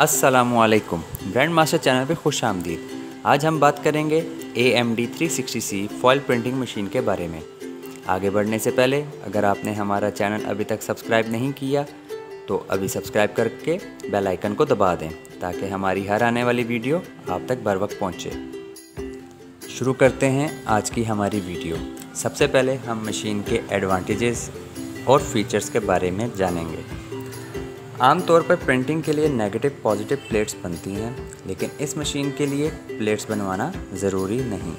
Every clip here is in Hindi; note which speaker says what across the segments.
Speaker 1: असलकुम ब्रांड मास्टर चैनल पे खुश आमदीद। आज हम बात करेंगे A M D three sixty C foil printing machine के बारे में। आगे बढ़ने से पहले, अगर आपने हमारा चैनल अभी तक सब्सक्राइब नहीं किया तो अभी सब्सक्राइब करके बेल आइकन को दबा दें, ताकि हमारी हर आने वाली वीडियो आप तक बर वक्त पहुँचे। शुरू करते हैं आज की हमारी वीडियो। सबसे पहले हम मशीन के एडवांटेजेस और फीचर्स के बारे में जानेंगे। आमतौर पर प्रिंटिंग के लिए नेगेटिव पॉजिटिव प्लेट्स बनती हैं, लेकिन इस मशीन के लिए प्लेट्स बनवाना ज़रूरी नहीं।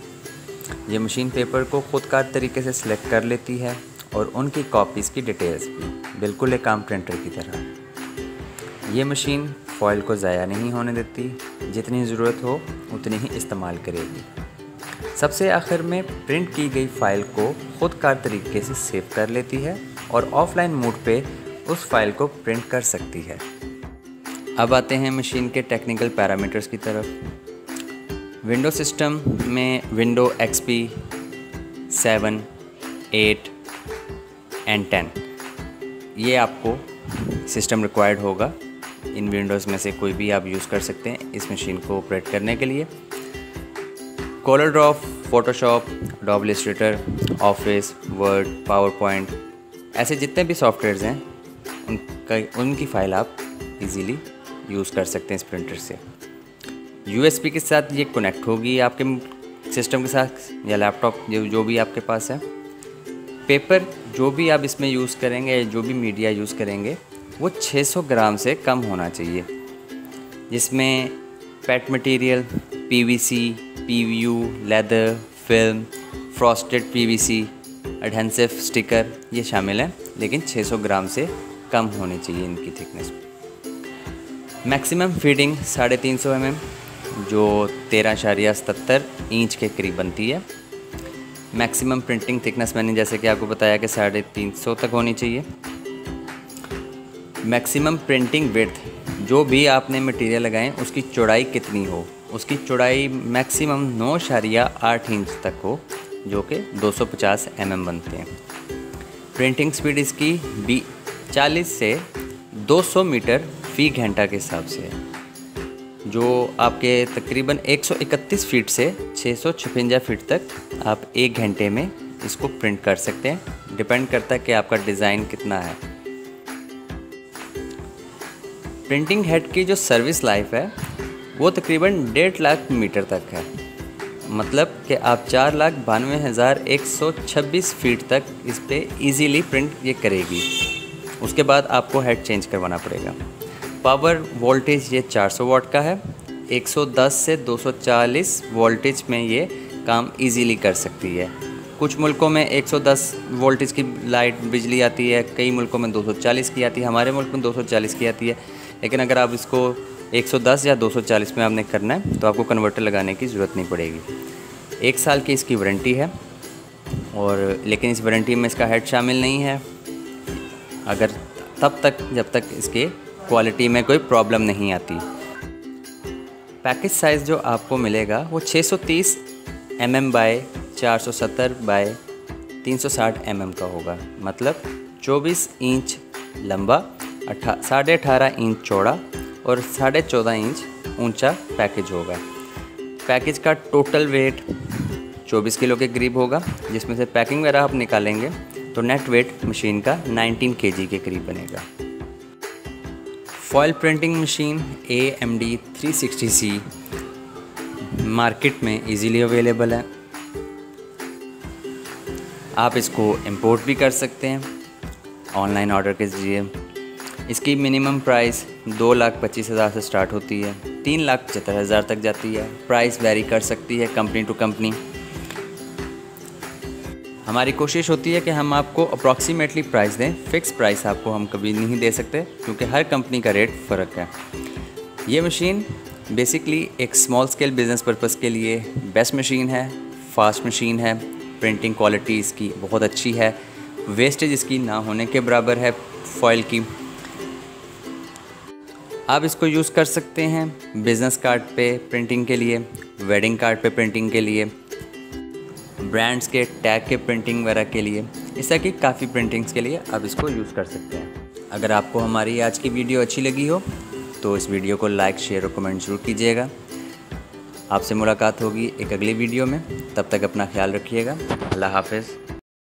Speaker 1: ये मशीन पेपर को ख़ुदकार तरीके से सिलेक्ट कर लेती है और उनकी कॉपीज़ की डिटेल्स भी, बिल्कुल एक आम प्रिंटर की तरह। ये मशीन फॉइल को ज़ाया नहीं होने देती, जितनी ज़रूरत हो, उतनी ही इस्तेमाल करेगी। सबसे आखिर में प्रिंट की गई फ़ाइल को ख़ुदकार तरीके से सेव कर लेती है और ऑफलाइन मोड पे उस फ़ाइल को प्रिंट कर सकती है। अब आते हैं मशीन के टेक्निकल पैरामीटर्स की तरफ़। विंडो सिस्टम में window X P seven, eight, and ten. ये आपको सिस्टम रिक्वायर्ड होगा। इन विंडोज़ में से कोई भी आप यूज़ कर सकते हैं इस मशीन को ऑपरेट करने के लिए। CorelDRAW, Photoshop Adobe Illustrator Office, Word PowerPoint ऐसे जितने भी सॉफ्टवेयर्स हैं उनका उनकी फ़ाइल आप इजीली यूज़ कर सकते हैं इस प्रिंटर से। यू के साथ ये कनेक्ट होगी आपके सिस्टम के साथ या लैपटॉप जो जो भी आपके पास है। पेपर जो भी आप इसमें यूज़ करेंगे जो भी मीडिया यूज़ करेंगे वो 600 ग्राम से कम होना चाहिए। जिसमें PET material PVC, PVU, leather film frosted PVC, adhesive sticker ये शामिल हैं लेकिन 600 ग्राम से कम होनी चाहिए इनकी थिकनेस मैक्सिमम फीडिंग साढ़े तीन सौ एम जो तेरह शारिया सतर इंच के करीब बनती है। मैक्सिमम प्रिंटिंग थिकनेस मैंने जैसे कि आपको बताया कि साढ़े तीन सौ तक होनी चाहिए। मैक्सिमम प्रिंटिंग विर्थ जो भी आपने मटेरियल लगाएँ, उसकी चौड़ाई कितनी हो? उसकी चौड़ाई मैक्सिमम नौ शारिया आठ इंच तक हो, जो कि 250 सौ mm बनते हैं। प्रिंटिंग स्पीड इसकी बी 40 से 200 मीटर फ़ी घंटा के हिसाब से जो आपके तकरीबन 131 फीट से छः फीट तक आप एक घंटे में इसको प्रिंट कर सकते हैं। डिपेंड करता है कि आपका डिज़ाइन कितना है। प्रिंटिंग हेड की जो सर्विस लाइफ है, वो तकरीबन डेढ़ लाख मीटर तक है। मतलब कि आप चार लाख बानवे हज़ार एक सौ छब्बीस फीट तक इस पर ईज़ीली प्रिंट ये करेगी। उसके बाद आपको हेड चेंज करवाना पड़ेगा। पावर वोल्टेज ये 400 वाट का है। 110 से 240 वोल्टेज में ये काम इजीली कर सकती है। कुछ मुल्कों में 110 वोल्टेज की लाइट बिजली आती है, कई मुल्कों में 240 की आती है, हमारे मुल्क में 240 की आती है। लेकिन अगर आप इसको 110 या 240 में आपने करना है तो आपको कन्वर्टर लगाने की ज़रूरत नहीं पड़ेगी। एक साल की इसकी वारंटी है और लेकिन इस वारंटी में इसका हेड शामिल नहीं है। अगर तब तक, जब तक इसके क्वालिटी में कोई प्रॉब्लम नहीं आती। पैकेज साइज़ जो आपको मिलेगा, वो 630 सौ तीस एम एम बाय चार सौ सत्तर बाय 360 एम mm का होगा। मतलब 24 इंच लंबा, अठा, साढ़े अठारह इंच चौड़ा और साढ़े चौदह इंच ऊँचा पैकेज होगा। पैकेज का टोटल वेट 24 किलो के करीब होगा, जिसमें से पैकिंग वगैरह आप निकालेंगे। तो नेट वेट मशीन का 19 के के करीब बनेगा। Foil printing machine A M D three sixty C market में इजीली अवेलेबल है। आप इसको इंपोर्ट भी कर सकते हैं। ऑनलाइन ऑर्डर के ज़रिए इसकी मिनिमम प्राइस दो लाख पच्चीस हज़ार से स्टार्ट होती है। तीन लाख पचहत्तर हज़ार तक जाती है। प्राइस वेरी कर सकती है कंपनी टू कंपनी हमारी कोशिश होती है कि हम आपको अप्रॉक्सीमेटली प्राइस दें। फ़िक्स प्राइस आपको हम कभी नहीं दे सकते, क्योंकि हर कंपनी का रेट फ़र्क है। ये मशीन बेसिकली एक स्मॉल स्केल बिज़नेस पर्पज़ के लिए बेस्ट मशीन है फास्ट मशीन है प्रिंटिंग क्वालिटी इसकी बहुत अच्छी है वेस्टेज इसकी ना होने के बराबर है फॉइल की। आप इसको यूज़ कर सकते हैं बिज़नेस कार्ड पे प्रिंटिंग के लिए वेडिंग कार्ड पे प्रिंटिंग के लिए। ब्रांड्स के टैग के प्रिंटिंग वगैरह के लिए इस तरह की काफ़ी प्रिंटिंग्स के लिए आप इसको यूज़ कर सकते हैं। अगर आपको हमारी आज की वीडियो अच्छी लगी हो तो इस वीडियो को लाइक शेयर और कमेंट ज़रूर कीजिएगा। आपसे मुलाकात होगी एक अगली वीडियो में। तब तक अपना ख्याल रखिएगा। अल्लाह हाफिज़।